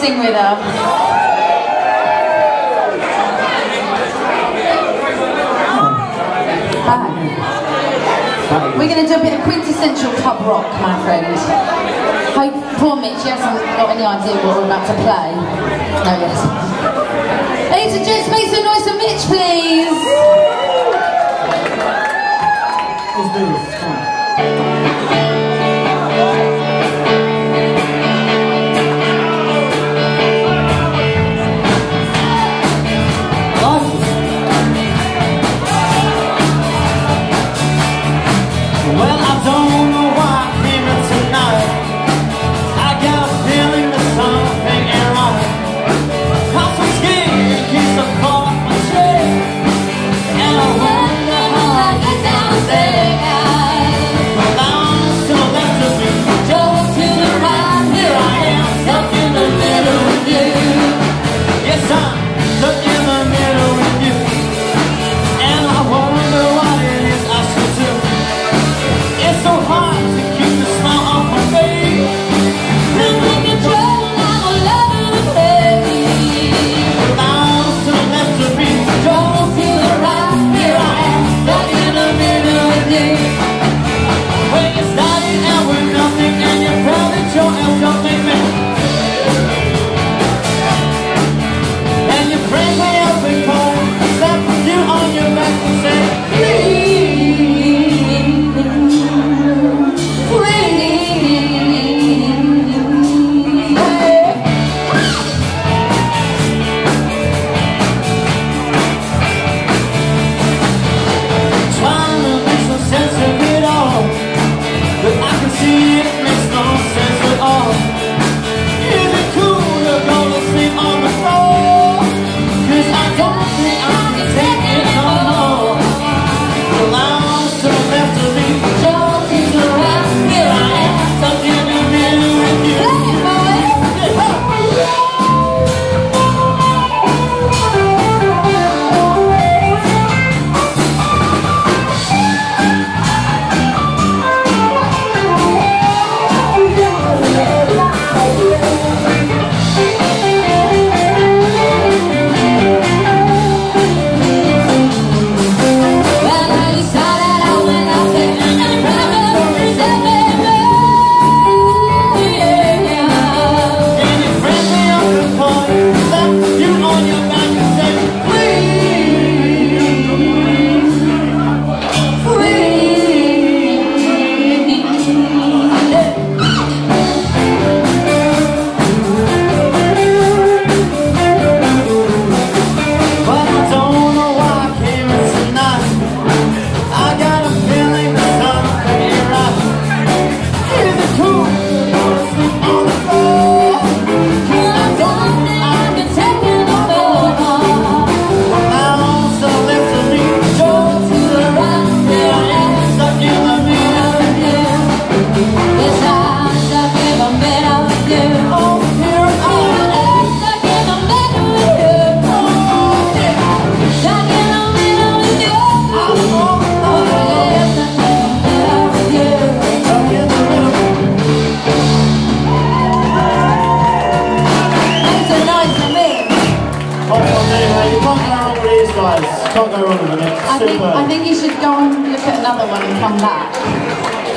sing with her. We're going to do a bit of quintessential pub rock, my friend. Hope poor Mitch, he hasn't got any idea what we're about to play. No, yes. Ladies and gents, make some noise for Mitch, please. Guys, can't go wrong with. I think, I think you should go and look at another one and come back.